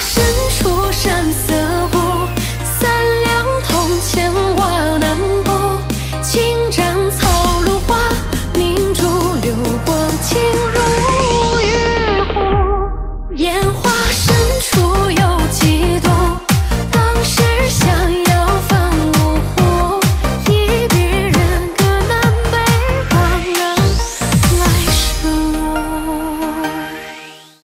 深处山色孤，三两铜钱瓦难卜，青毡草露花，明珠流光尽。